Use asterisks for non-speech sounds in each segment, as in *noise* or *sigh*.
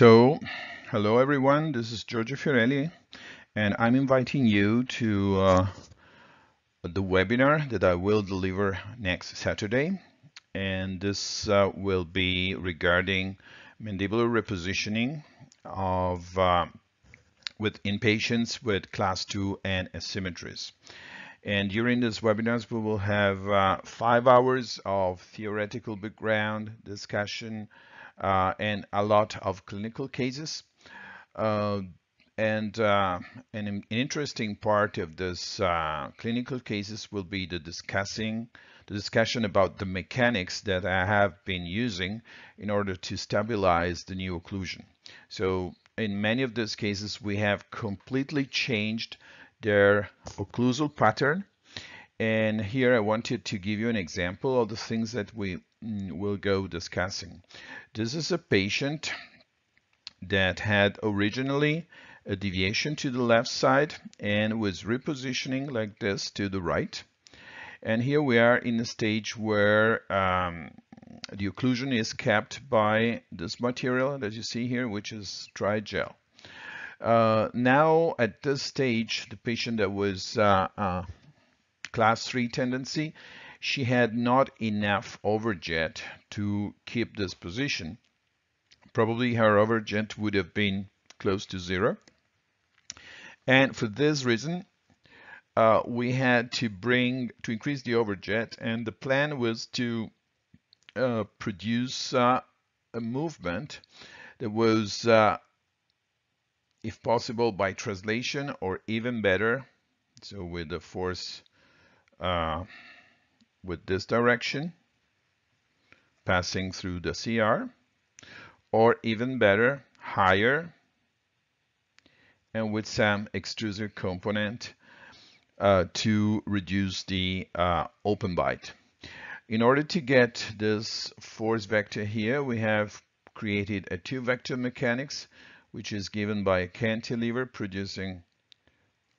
So, hello everyone, this is Giorgio Fiorelli, and I'm inviting you to uh, the webinar that I will deliver next Saturday. And this uh, will be regarding mandibular repositioning of uh, with in patients with class 2 and asymmetries. And during this webinars, we will have uh, five hours of theoretical background discussion and a lot of clinical cases. Uh, and uh, an, an, interesting part of this uh, clinical cases will be the discussing the discussion about the mechanics that I have been using in order to stabilize the new occlusion. So in many of these cases, we have completely changed their occlusal pattern. And here I wanted to give you an example of the things that we mm, will go discussing. This is a patient that had originally a deviation to the left side and was repositioning like this to the right. And here we are in a stage where um, the occlusion is kept by this material that you see here, which is dry gel. Uh, now at this stage, the patient that was uh, uh, class 3 tendency, she had not enough overjet to keep this position. Probably her overjet would have been close to zero. And for this reason, uh, we had to bring, to increase the overjet, and the plan was to uh, produce uh, a movement that was, uh, if possible, by translation or even better, so with the force uh, with this direction, passing through the CR, or even better, higher, and with some extrusive component uh, to reduce the uh, open bite. In order to get this force vector here, we have created a two vector mechanics, which is given by a cantilever producing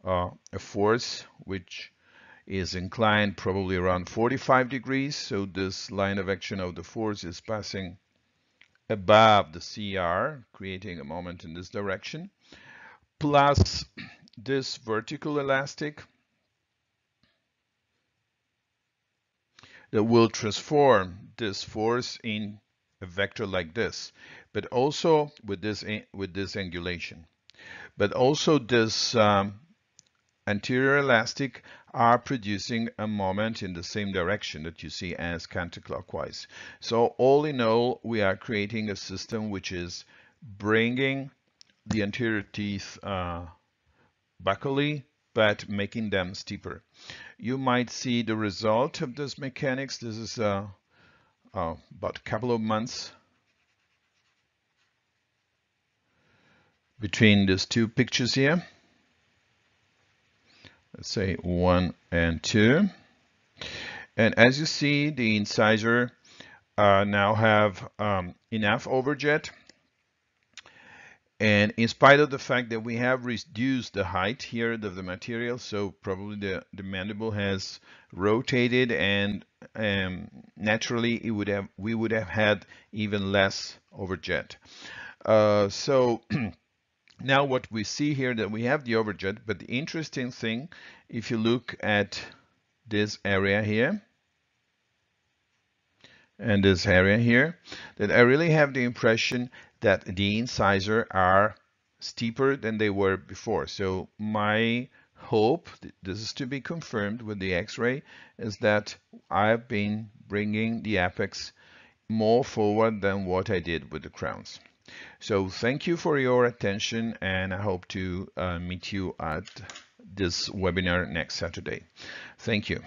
uh, a force which is inclined probably around 45 degrees. So this line of action of the force is passing above the CR, creating a moment in this direction, plus this vertical elastic that will transform this force in a vector like this, but also with this with this angulation. But also this um, anterior elastic are producing a moment in the same direction that you see as counterclockwise. So all in all, we are creating a system which is bringing the anterior teeth uh, buccally but making them steeper. You might see the result of this mechanics. This is uh, uh, about a couple of months between these two pictures here. Let's say one and two. And as you see, the incisor uh, now have um, enough overjet and in spite of the fact that we have reduced the height here of the material, so probably the, the mandible has rotated and um, naturally it would have we would have had even less overjet. Uh, so *clears throat* now what we see here that we have the overjet, but the interesting thing, if you look at this area here, and this area here, that I really have the impression that the incisor are steeper than they were before. So my hope, this is to be confirmed with the x-ray, is that I've been bringing the apex more forward than what I did with the crowns. So thank you for your attention and I hope to uh, meet you at this webinar next Saturday. Thank you.